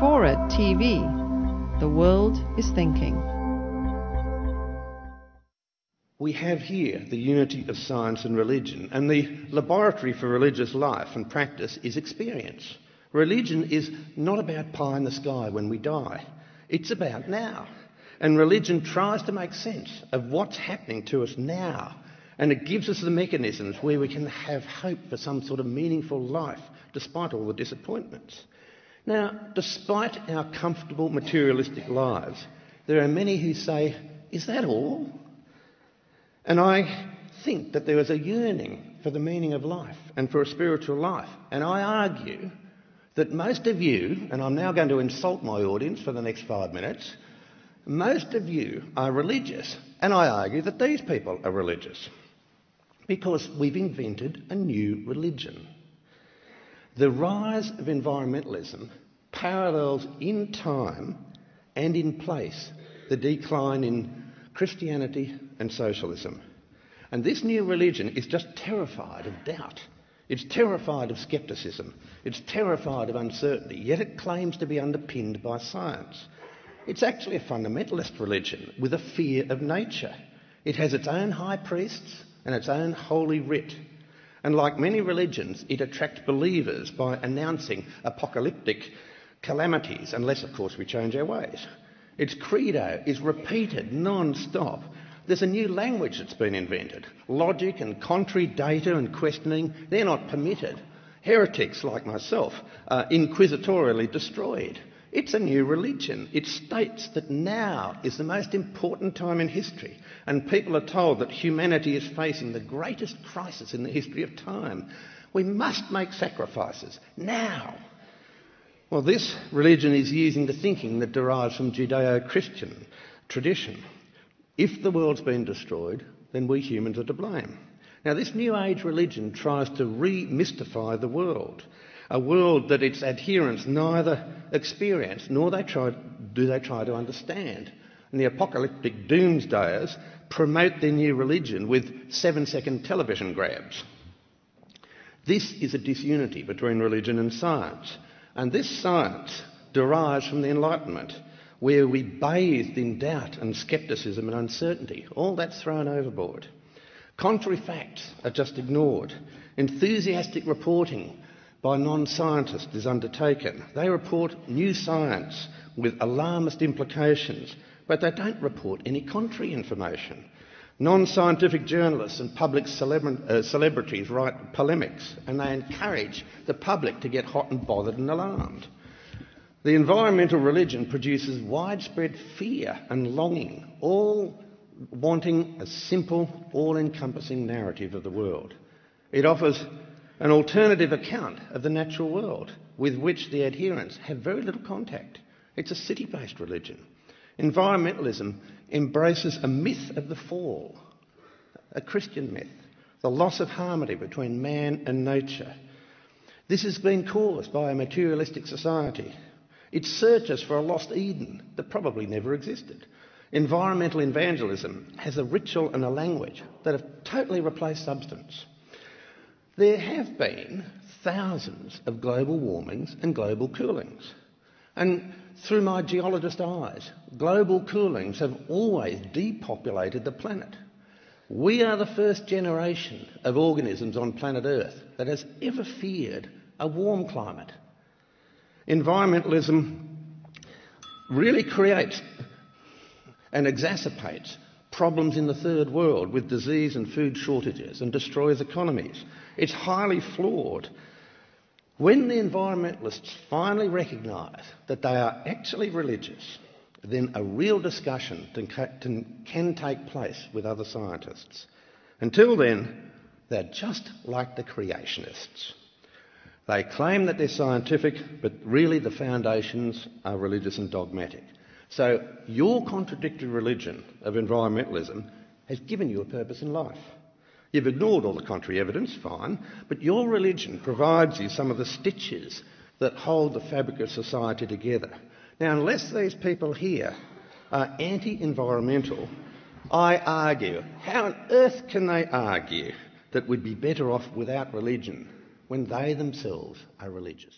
Fora TV. The world is thinking. We have here the unity of science and religion, and the laboratory for religious life and practice is experience. Religion is not about pie in the sky when we die, it's about now. And religion tries to make sense of what's happening to us now, and it gives us the mechanisms where we can have hope for some sort of meaningful life despite all the disappointments. Now, despite our comfortable materialistic lives, there are many who say, Is that all? And I think that there is a yearning for the meaning of life and for a spiritual life. And I argue that most of you, and I'm now going to insult my audience for the next five minutes, most of you are religious. And I argue that these people are religious because we've invented a new religion. The rise of environmentalism parallels in time and in place the decline in Christianity and socialism. And this new religion is just terrified of doubt. It's terrified of scepticism. It's terrified of uncertainty, yet it claims to be underpinned by science. It's actually a fundamentalist religion with a fear of nature. It has its own high priests and its own holy writ. And like many religions, it attracts believers by announcing apocalyptic calamities, unless, of course, we change our ways. Its credo is repeated non stop. There's a new language that's been invented. Logic and contrary data and questioning, they're not permitted. Heretics like myself are inquisitorially destroyed. It's a new religion. It states that now is the most important time in history, and people are told that humanity is facing the greatest crisis in the history of time. We must make sacrifices now. Well, this religion is using the thinking that derives from Judeo Christian tradition. If the world's been destroyed, then we humans are to blame. Now, this New Age religion tries to re-mystify the world, a world that its adherents neither experience nor they try, do they try to understand. And the apocalyptic doomsdayers promote their new religion with seven-second television grabs. This is a disunity between religion and science. And this science derives from the Enlightenment, where we bathed in doubt and scepticism and uncertainty. All that's thrown overboard. Contrary facts are just ignored. Enthusiastic reporting by non scientists is undertaken. They report new science with alarmist implications, but they don't report any contrary information. Non scientific journalists and public celebra- uh, celebrities write polemics and they encourage the public to get hot and bothered and alarmed. The environmental religion produces widespread fear and longing, all wanting a simple, all encompassing narrative of the world. It offers an alternative account of the natural world with which the adherents have very little contact. It's a city based religion. Environmentalism embraces a myth of the fall, a Christian myth, the loss of harmony between man and nature. This has been caused by a materialistic society. It searches for a lost Eden that probably never existed. Environmental evangelism has a ritual and a language that have totally replaced substance. There have been thousands of global warmings and global coolings. And through my geologist eyes, global coolings have always depopulated the planet. We are the first generation of organisms on planet Earth that has ever feared a warm climate. Environmentalism really creates and exacerbates problems in the third world with disease and food shortages and destroys economies. It's highly flawed when the environmentalists finally recognise that they are actually religious, then a real discussion can take place with other scientists. Until then, they're just like the creationists. They claim that they're scientific, but really the foundations are religious and dogmatic. So your contradictory religion of environmentalism has given you a purpose in life. You've ignored all the contrary evidence, fine, but your religion provides you some of the stitches that hold the fabric of society together. Now, unless these people here are anti environmental, I argue, how on earth can they argue that we'd be better off without religion when they themselves are religious?